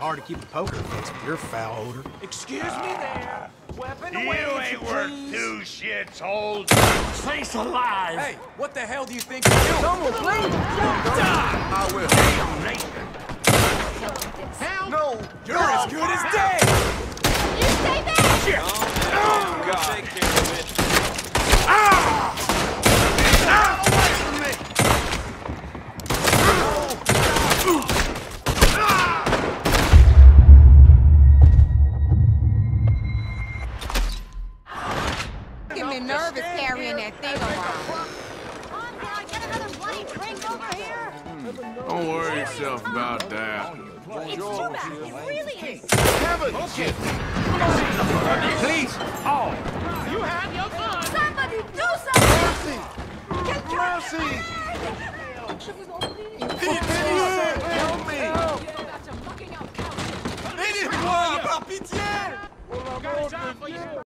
Hard to keep a poker face with your foul odor. Excuse me there. Weapon You away, if ain't you worth please. two shits, hold. Face alive. Hey, what the hell do you think you're doing? Someone, please! I will. Hell no! You're as good as dead! You stay back! Oh, God. Take care of it. Get me nervous carrying that thing around. Down, get another bloody drink over here. Don't worry yourself about that. It's too bad. It really is. Please. Oh. Somebody do something. Get Mercy! Help me! Aidez-moi, par pitié!